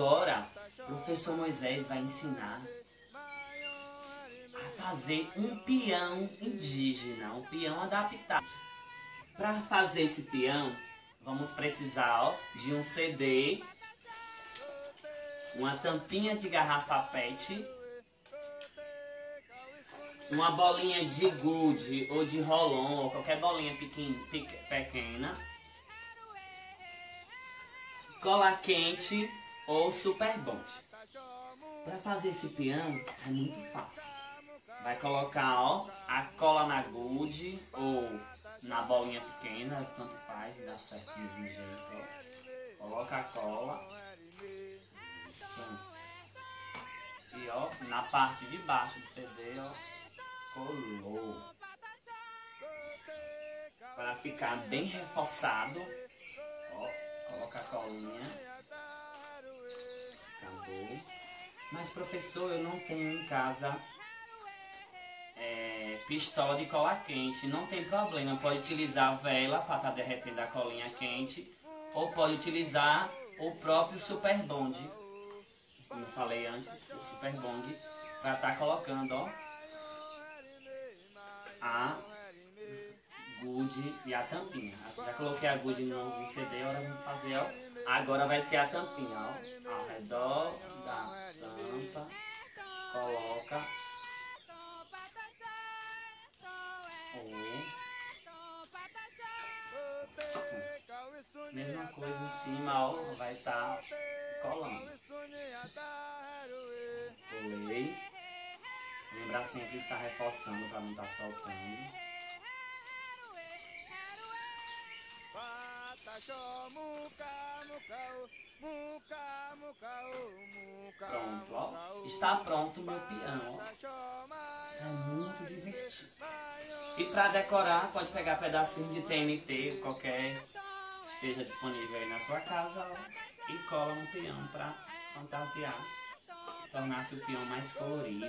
Agora, o professor Moisés vai ensinar a fazer um peão indígena, um peão adaptado. Para fazer esse peão, vamos precisar ó, de um CD, uma tampinha de garrafa PET, uma bolinha de gude ou de rolon, ou qualquer bolinha pequena, cola quente ou super bond. Para fazer esse peão é muito fácil. Vai colocar ó, a cola na gude ou na bolinha pequena, tanto faz, dá certinho de jeito. Ó. Coloca a cola. E ó, na parte de baixo do CD, ó, colou. Para ficar bem reforçado, ó, coloca a colinha. Mas professor, eu não tenho em casa é, pistola de cola quente. Não tem problema, pode utilizar vela para estar tá derretendo a colinha quente. Ou pode utilizar o próprio super bond. Como eu falei antes, o super bond. Para estar tá colocando, ó a gude e a tampinha. Já coloquei a gude no CD, agora vamos fazer, ó. Agora vai ser a tampinha, ó. Ao redor da tampa, coloca o... Mesma coisa em cima, ó, vai estar tá colando. Colei. Lembrar sempre de estar tá reforçando para não estar tá soltando. Pronto, ó. Está pronto o meu piano, ó. É muito divertido. E para decorar, pode pegar pedacinho de TNT, qualquer esteja disponível aí na sua casa, ó. E cola no piano para fantasiar. Tornar-se o peão mais colorido.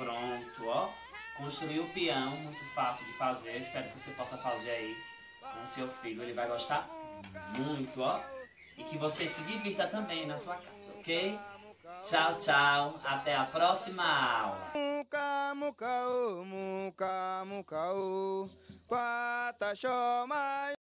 Pronto, ó. Construiu o peão, muito fácil de fazer. Espero que você possa fazer aí com seu filho. Ele vai gostar muito, ó. E que você se divirta também na sua casa, ok? Tchau, tchau. Até a próxima aula. Muka, muka,